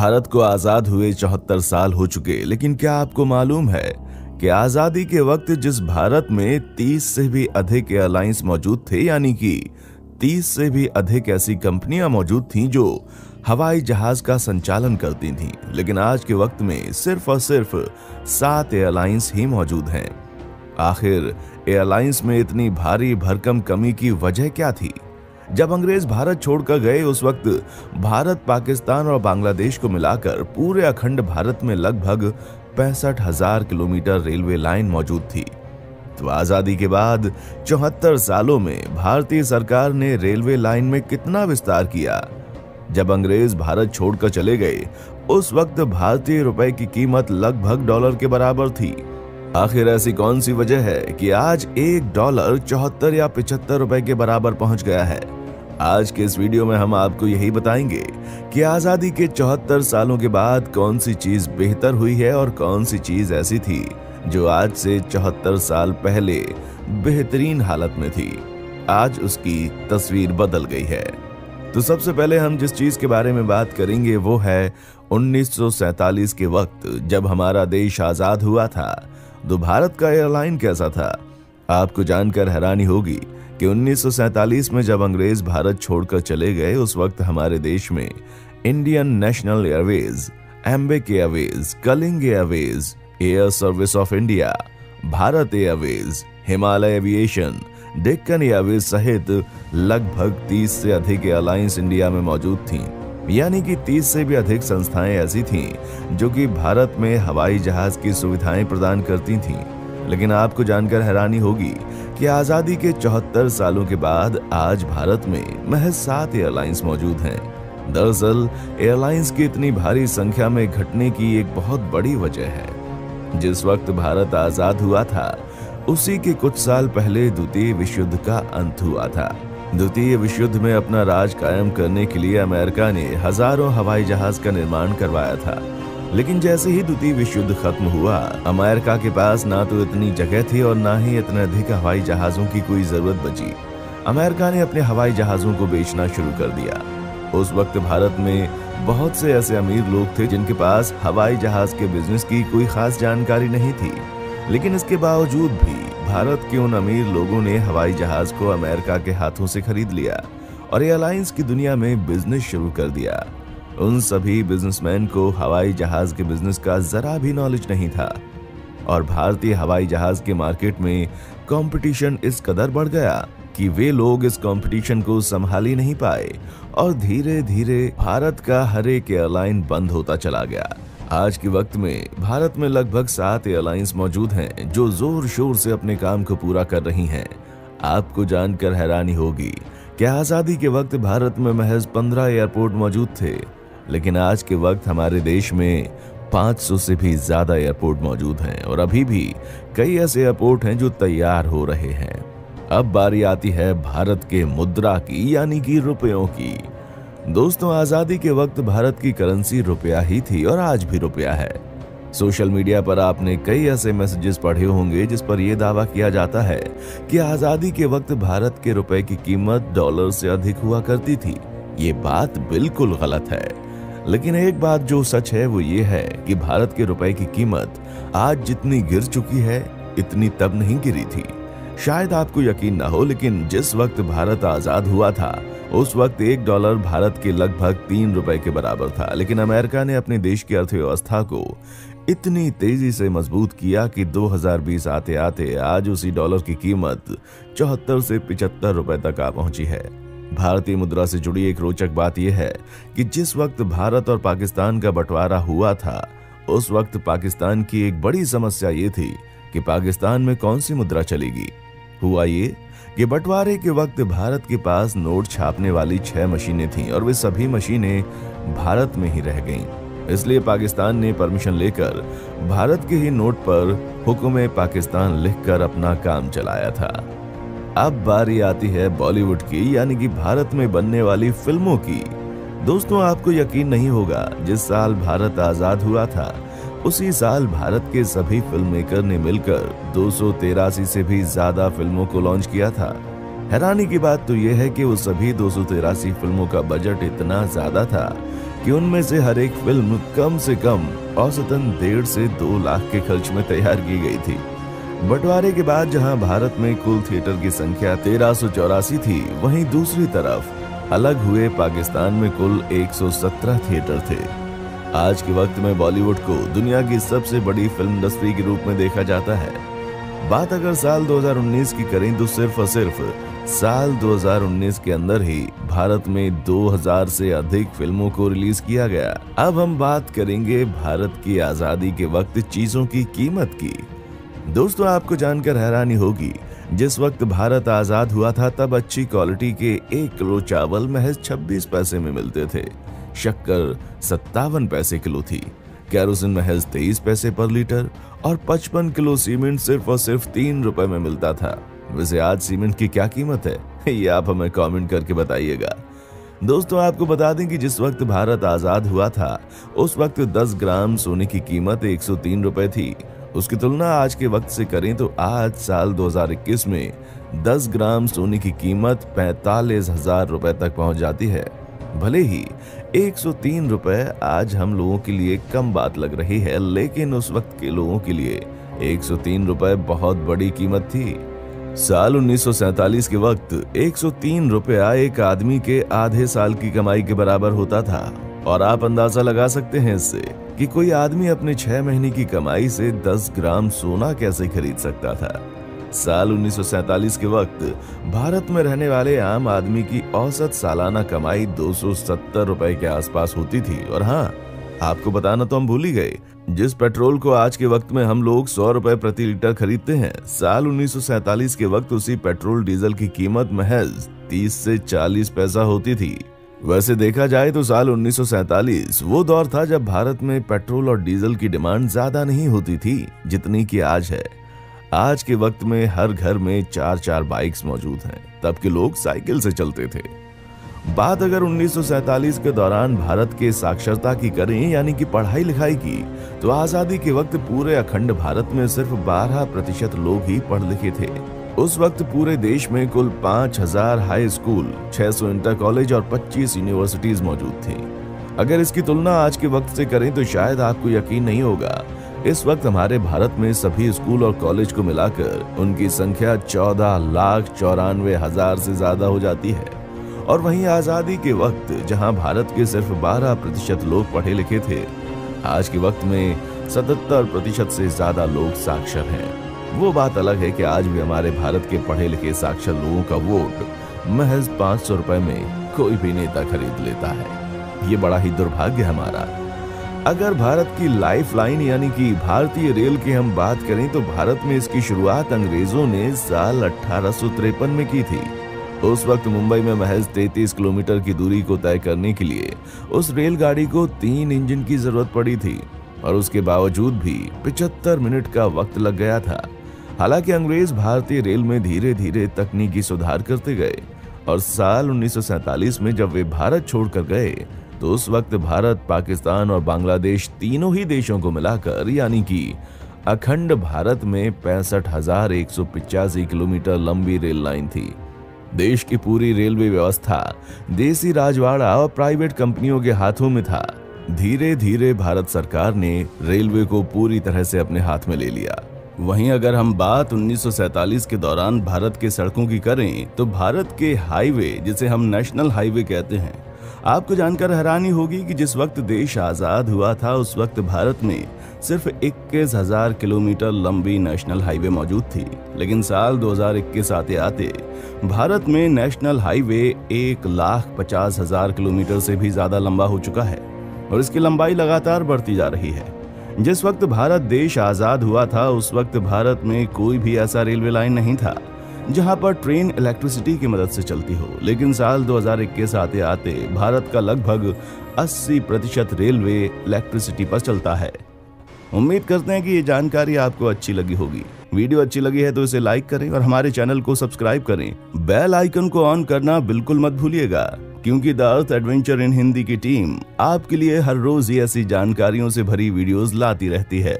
भारत को आज़ाद हुए चौहत्तर साल हो चुके, लेकिन क्या आपको मालूम है कि आज़ादी के वक्त जिस भारत में 30 से भी अधिक एयरलाइंस मौजूद थे, यानी कि 30 से भी अधिक ऐसी कंपनियाँ मौजूद थीं जो हवाई जहाज़ का संचालन करती थीं, लेकिन आज के वक्त में सिर्फ़ और सिर्फ़ सात एयरलाइंस ही मौजूद हैं। आखिर एयरलाइंस में इतनी भारी भरकम कमी की वजह क्या थी? जब अंग्रेज़ भारत छोड़कर गए उस वक्त, भारत, पाकिस्तान और बांग्लादेश को मिलाकर पूरे अखंड भारत में लगभग पैंसठ हज़ार किलोमीटर रेलवे लाइन मौजूद थी। तो आज़ादी के बाद चौहत्तर सालों में भारतीय सरकार ने रेलवे लाइन में कितना विस्तार किया? जब अंग्रेज़ भारत छोड़कर चले गए, उस वक्त भारतीय रुपए की कीमत लगभग डॉलर के बराबर थी। आखिर ऐसी कौन सी वजह है कि आज एक डॉलर चौहत्तर या पिछहत्तर रुपए के बराबर पहुँच गया है? आज के इस वीडियो में हम आपको यही बताएँगे कि आज़ादी के चौहत्तर सालों के बाद कौन सी चीज़ बेहतर हुई है और कौन सी चीज़ ऐसी थी, जो आज से चौहत्तर साल पहले बेहतरीन हालत में थी। आज उसकी तस्वीर बदल गई है। तो सबसे पहले हम जिस चीज़ के बारे में बात करेंगे, वो है 1947 के वक्त, जब हमारा देश आज़ाद हुआ था। तो भारत का एयरलाइन कैसा था? आपको जानकर हैरानी होगी कि 1947 में जब अंग्रेज़ भारत छोड़कर चले गए, उस वक्त हमारे देश में Indian national Airways एम्बेक Airways Kalinga Airways Air Service of India Bharat Airways Himalaya Aviation Deccan Airways सहित लगभग 30 से अधिक एयरलाइंस इंडिया में मौजूद थीं। यानी कि 30 से भी अधिक संस्थाएँ ऐसी थीं जो कि भारत में हवाई जहाज़ की सुविधाएँ प्रदान करती थीं। लेकिन आपको जानकर हैरानी होगी कि आज़ादी के चौहत्तर सालों के बाद आज भारत में महज सात एयरलाइंस मौजूद हैं। दरअसल, एयरलाइंस की इतनी भारी संख्या में घटने की एक बहुत बड़ी वजह है। जिस वक्त भारत आज़ाद हुआ था, उसी के कुछ साल पहले द्वितीय विश्व युद्ध का अंत हुआ था। द्वितीय विश्व युद्ध में अपना राज कायम करने के लिए अमेरिका ने हज़ारों हवाई जहाज़ का निर्माण करवाया था। लेकिन जैसे ही द्वितीय विश्व युद्ध खत्म हुआ, अमेरिका के पास ना तो इतनी जगह थी और ना ही इतने अधिक हवाई जहाजों की कोई ज़रूरत बची। अमेरिका ने अपने हवाई जहाजों को बेचना शुरू कर दिया। उस वक्त भारत में बहुत से ऐसे अमीर लोग थे जिनके पास हवाई जहाज़ के बिज़नेस की कोई खास जानकारी नहीं थी। लेकिन इसके बावजूद भी भारत के उन अमीर लोगों ने हवाई जहाज़ को अमेरिका के हाथों से खरीद लिया और एयरलाइंस की दुनिया में बिज़नेस शुरू कर दिया। उन सभी बिजनेसमैन को हवाई जहाज़ के बिज़नेस का जरा भी नॉलेज नहीं था। और भारतीय हवाई जहाज़ के मार्केट में कंपटीशन इस कदर बढ़ गया कि वे लोग इस कंपटीशन को संभाल ही नहीं पाए और धीरे धीरे भारत का हर एक एयरलाइन बंद होता चला गया। आज के वक्त में भारत में लगभग सात एयरलाइंस मौजूद हैं जो ज़ोर शोर से अपने काम को पूरा कर रही हैं। आपको जानकर हैरानी होगी कि आज़ादी के वक्त भारत में महज पंद्रह एयरपोर्ट मौजूद थे? लेकिन आज के वक्त हमारे देश में 500 से भी ज़्यादा एयरपोर्ट मौजूद हैं और अभी भी कई ऐसे एयरपोर्ट हैं जो तैयार हो रहे हैं। अब बारी आती है भारत के मुद्रा की, यानी कि रुपयों की। दोस्तों, आज़ादी के वक्त भारत की करेंसी रुपया ही थी और आज भी रुपया है। सोशल मीडिया पर आपने कई ऐसे मैसेजेस पढ़े होंगे जिस पर यह दावा किया जाता है कि आज़ादी के वक्त भारत के रुपए की कीमत डॉलर से अधिक हुआ करती थी। ये बात बिल्कुल गलत है। लेकिन एक बात जो सच है, वो ये है कि भारत के रुपए की कीमत आज जितनी गिर चुकी है, इतनी तब नहीं गिरी थी। शायद आपको यकीन ना हो, लेकिन जिस वक्त भारत आज़ाद हुआ था, उस वक्त एक डॉलर भारत के लगभग तीन रुपए के बराबर था। लेकिन अमेरिका ने अपने देश की अर्थव्यवस्था को इतनी तेज़ी से मज़बूत किया कि 2020 आते आते आज उसी डॉलर की कीमत चौहत्तर से पिचहत्तर रुपए तक आ पहुँची है। भारतीय मुद्रा से जुड़ी एक रोचक बात यह है कि जिस वक्त भारत और पाकिस्तान का बंटवारा हुआ था, उस वक्त पाकिस्तान की एक बड़ी समस्या ये थी कि पाकिस्तान में कौन सी मुद्रा चलेगी हुआ ये कि बंटवारे के वक्त भारत के पास नोट छापने वाली छह मशीनें थीं और वे सभी मशीनें भारत में ही रह गईं। इसलिए पाकिस्तान ने परमिशन लेकर भारत के ही नोट पर हुक्म पाकिस्तान लिखकर अपना काम चलाया था अब बारी आती है बॉलीवुड की, यानी कि भारत में बनने वाली फ़िल्मों की। दोस्तों, आपको यकीन नहीं होगा, जिस साल भारत आज़ाद हुआ था, उसी साल भारत के सभी फ़िल्म मेकर ने मिलकर दो से भी ज़्यादा फ़िल्मों को लॉन्च किया था। हैरानी की बात तो यह है कि उस सभी दो फ़िल्मों का बजट इतना ज़्यादा था कि उनमें से हर एक फ़िल्म कम से कम औसतन डेढ़ से दो लाख के खर्च में तैयार की गई थी। बंटवारे के बाद जहाँ भारत में कुल थिएटर की संख्या तेरह थी, वहीं दूसरी तरफ़ अलग हुए पाकिस्तान में कुल 117 थिएटर थे। आज के वक्त में बॉलीवुड को दुनिया की सबसे बड़ी फ़िल्म इंडस्ट्री के रूप में देखा जाता है। बात अगर साल 2019 की करें तो सिर्फ़ और सिर्फ़ साल 2019 के अंदर ही भारत में 2000 से अधिक फ़िल्मों को रिलीज़ किया गया। अब हम बात करेंगे भारत की आज़ादी के वक्त चीज़ों की कीमत की। दोस्तों, आपको जानकर हैरानी होगी, जिस वक्त भारत आज़ाद हुआ था, तब अच्छी क्वालिटी के एक किलो चावल महज 26 पैसे में मिलते थे। शक्कर सत्तावन पैसे किलो थी। कैरोसिन महज तेईस पैसे पर लीटर और 55 किलो सीमेंट सिर्फ़ और सिर्फ़ तीन रुपए में मिलता था। वैसे आज सीमेंट की क्या कीमत है? ये आप हमें कमेंट करके बताइएगा। दोस्तों, आपको बता दें कि जिस वक्त भारत आज़ाद हुआ था, उस वक्त 10 ग्राम सोने की कीमत 103 रुपए थी। उसकी तुलना आज के वक्त से करें तो आज साल 2021 में 10 ग्राम सोने की कीमत पैतालीस हज़ार रुपए तक पहुँच जाती है। भले ही 103 रुपए आज हम लोगों के लिए कम बात लग रही है, लेकिन उस वक्त के लोगों के लिए 103 रुपए बहुत बड़ी कीमत थी। साल 1947 के वक्त 103 रुपया एक आदमी के आधे साल की कमाई के बराबर होता था। और आप अंदाज़ा लगा सकते हैं इससे कि कोई आदमी अपने छह महीने की कमाई से 10 ग्राम सोना कैसे खरीद सकता था। साल 1947 के वक्त भारत में रहने वाले आम आदमी की औसत सालाना कमाई 270 रुपए के आसपास होती थी। और हाँ आपको बताना तो हम भूल ही गए। जिस पेट्रोल को आज के वक्त में हम लोग सौ रुपए प्रति लीटर खरीदते हैं, साल 1947 के वक्त उसी पेट्रोल डीजल की कीमत महज 30 से 40 पैसा होती थी। वैसे देखा जाए तो साल 1947 वो दौर था जब भारत में पेट्रोल और डीजल की डिमांड ज़्यादा नहीं होती थी, जितनी की आज है। आज के वक्त में हर घर में चार चार बाइक्स मौजूद हैं, तब के लोग साइकिल से चलते थे। बात अगर 1947 के दौरान भारत के साक्षरता की करें, यानी कि पढ़ाई लिखाई की तो आज़ादी के वक्त पूरे अखंड भारत में सिर्फ़ 12 प्रतिशत लोग ही पढ़ लिखे थे। उस वक्त पूरे देश में कुल 5000 हाई स्कूल 600 इंटर कॉलेज और 25 यूनिवर्सिटीज मौजूद थी। अगर इसकी तुलना आज के वक्त से करें तो शायद आपको यकीन नहीं होगा। इस वक्त हमारे भारत में सभी स्कूल और कॉलेज को मिलाकर उनकी संख्या चौदह लाख चौरानवे हज़ार से ज़्यादा हो जाती है। और वहीं आज़ादी के वक्त, जहाँ भारत के सिर्फ़ 12 प्रतिशत लोग पढ़े लिखे थे, आज के वक्त में 77 प्रतिशत से ज़्यादा लोग साक्षर हैं। वो बात अलग है कि आज भी हमारे भारत के पढ़े लिखे साक्षर लोगों का वोट महज पाँच सौ रुपए में कोई भी नेता खरीद लेता है। ये बड़ा ही दुर्भाग्य हमारा। अगर भारत की लाइफ लाइन यानी कि भारतीय रेल की हम बात करें तो भारत में इसकी शुरुआत अंग्रेज़ों ने साल अठारह में की थी। उस वक्त मुंबई में महज 33 किलोमीटर की दूरी को तय करने के लिए उस रेलगाड़ी को तीन इंजन की ज़रूरत पड़ी थी और उसके बावजूद भी 75 मिनट का वक्त लग गया था। हालाँकि अंग्रेज़ भारतीय रेल में धीरे धीरे तकनीकी सुधार करते गए और साल उन्नीस में जब वे भारत छोड़कर गए तो उस वक्त भारत, पाकिस्तान और बांग्लादेश तीनों ही देशों को मिलाकर, यानी कि अखंड भारत में पैंसठ किलोमीटर लंबी रेल लाइन थी। देश की पूरी रेलवे व्यवस्था देसी राजवाड़ा और प्राइवेट कंपनियों के हाथों में था। धीरे धीरे भारत सरकार ने रेलवे को पूरी तरह से अपने हाथ में ले लिया। वहीं अगर हम बात उन्नीस के दौरान भारत के सड़कों की करें तो भारत के हाईवे, जिसे हम नेशनल हाईवे कहते हैं, आपको जानकर हैरानी होगी कि जिस वक्त देश आज़ाद हुआ था, उस वक्त भारत में सिर्फ़ इक्कीस हज़ार किलोमीटर लंबी नेशनल हाईवे मौजूद थी। लेकिन साल 2021 आते आते, भारत में नेशनल हाईवे एक लाख पचास हज़ार किलोमीटर से भी ज़्यादा लंबा हो चुका है, और इसकी लंबाई लगातार बढ़ती जा रही है। जिस वक्त भारत देश आज़ाद हुआ था, उस वक्त भारत में कोई भी ऐसा रेलवे लाइन नहीं था, जहाँ पर ट्रेन इलेक्ट्रिसिटी की मदद से चलती हो। लेकिन साल 2021 आते आते, भारत का लगभग 80 प्रतिशत रेलवे इलेक्ट्रिसिटी पर चलता है। उम्मीद करते हैं कि ये जानकारी आपको अच्छी लगी होगी। वीडियो अच्छी लगी है तो इसे लाइक करें और हमारे चैनल को सब्सक्राइब करें। बेल आइकन को ऑन करना बिल्कुल मत भूलिएगा, क्योंकि the Earth Adventure in Hindi की टीम आपके लिए हर रोज ऐसी जानकारियों से भरी वीडियोस लाती रहती है।